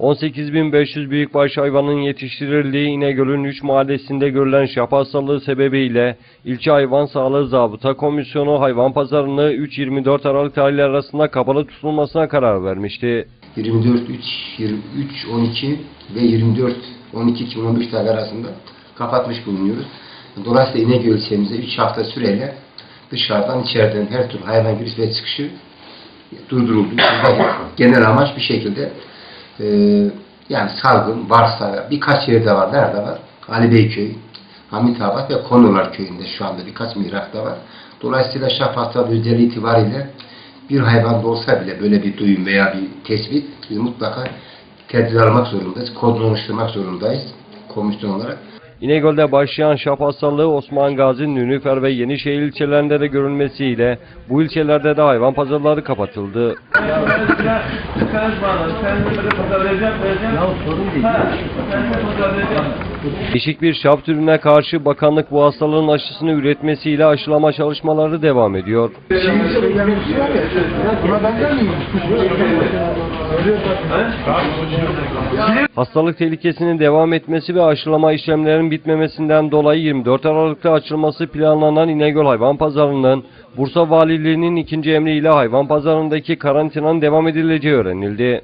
18.500 büyükbaş hayvanın yetiştirildiği İnegöl'ün 3 mahallesinde görülen şap sebebiyle İlçe Hayvan Sağlığı Zabıta Komisyonu hayvan pazarını 3-24 Aralık tarihleri arasında kapalı tutulmasına karar vermişti. 24 3 23 12 ve 24 12 2015 tarih arasında kapatmış bulunuyoruz. Dolayısıyla İnegöl ilçemizde 3 hafta süreyle dışarıdan içeriden her türlü hayvan giriş ve çıkışı durduruldu. Genel amaç bir şekilde e, yani salgın varsa birkaç yerde var. Nerede var? Ali Beyköy, Hamitabat ve Konular köyünde şu anda birkaç mirakta var. Dolayısıyla şaf hastalığı özelliği itibariyle bir hayvanda olsa bile böyle bir duyum veya bir tespit biz mutlaka tedbir almak zorundayız. Kodunu zorundayız komisyon olarak. İnegöl'de başlayan şap hastalığı Osman Gazi, Nünüfer ve Yenişehir ilçelerinde de görülmesiyle bu ilçelerde de hayvan pazarları kapatıldı. Değişik bir şap türüne karşı bakanlık bu hastalığın aşısını üretmesiyle aşılama çalışmaları devam ediyor. Hastalık tehlikesinin devam etmesi ve aşılama işlemlerinin bitmemesinden dolayı 24 Aralık'ta açılması planlanan İnegöl Hayvan Pazarı'nın Bursa Valiliği'nin ikinci emriyle hayvan pazarındaki karantinanın devam edileceği öğrenildi.